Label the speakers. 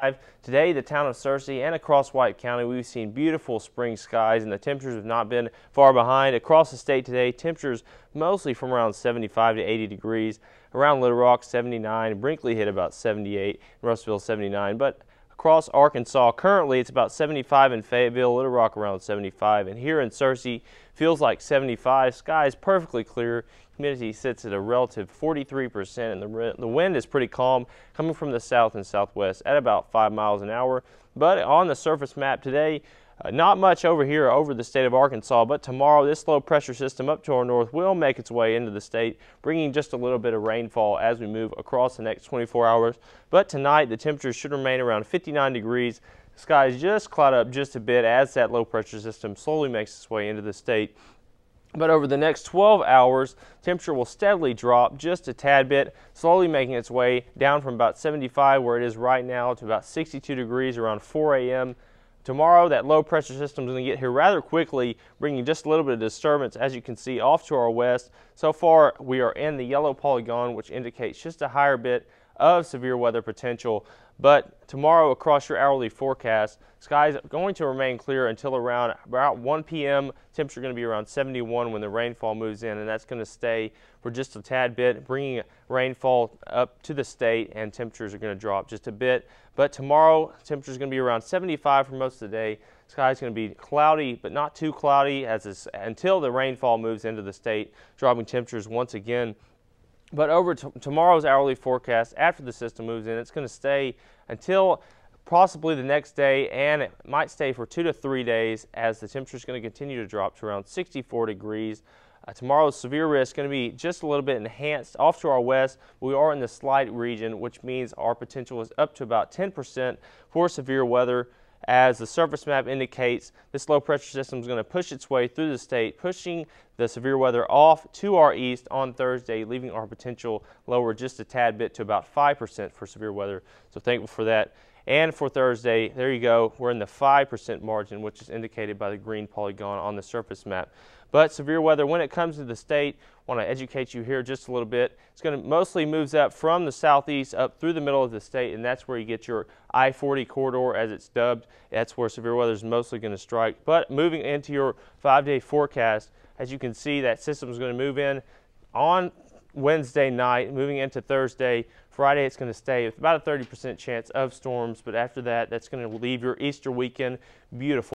Speaker 1: 5. Today, the town of Searcy and across White County, we've seen beautiful spring skies and the temperatures have not been far behind. Across the state today, temperatures mostly from around 75 to 80 degrees. Around Little Rock, 79. Brinkley hit about 78. Russellville, 79. But across Arkansas, currently it's about 75 in Fayetteville, Little Rock around 75. And here in Searcy, feels like 75. Sky is perfectly clear. Humidity sits at a relative 43%, and the, the wind is pretty calm, coming from the south and southwest at about 5 miles an hour. But on the surface map today, uh, not much over here over the state of Arkansas, but tomorrow this low pressure system up to our north will make its way into the state, bringing just a little bit of rainfall as we move across the next 24 hours. But tonight the temperatures should remain around 59 degrees. The skies just cloud up just a bit as that low pressure system slowly makes its way into the state. But over the next 12 hours, temperature will steadily drop just a tad bit, slowly making its way down from about 75 where it is right now to about 62 degrees around 4 a.m. Tomorrow, that low pressure system is going to get here rather quickly, bringing just a little bit of disturbance, as you can see, off to our west. So far, we are in the yellow polygon, which indicates just a higher bit of severe weather potential. But tomorrow across your hourly forecast, skies going to remain clear until around about 1 p.m. Temperature going to be around 71 when the rainfall moves in, and that's going to stay for just a tad bit, bringing rainfall up to the state, and temperatures are going to drop just a bit. But tomorrow, temperature is going to be around 75 for most of the day. Sky is going to be cloudy, but not too cloudy as until the rainfall moves into the state, dropping temperatures once again but over tomorrow's hourly forecast, after the system moves in, it's going to stay until possibly the next day, and it might stay for two to three days as the temperature is going to continue to drop to around 64 degrees. Uh, tomorrow's severe risk is going to be just a little bit enhanced off to our west. We are in the slight region, which means our potential is up to about 10% for severe weather as the surface map indicates, this low pressure system is going to push its way through the state, pushing the severe weather off to our east on Thursday, leaving our potential lower just a tad bit to about 5% for severe weather. So thankful for that. And for Thursday, there you go, we're in the 5% margin, which is indicated by the green polygon on the surface map. But severe weather, when it comes to the state, want to educate you here just a little bit. It's going to mostly moves up from the southeast up through the middle of the state, and that's where you get your I-40 corridor, as it's dubbed. That's where severe weather is mostly going to strike. But moving into your five-day forecast, as you can see, that system is going to move in on Wednesday night, moving into Thursday. Friday, it's going to stay with about a 30% chance of storms, but after that, that's going to leave your Easter weekend beautiful.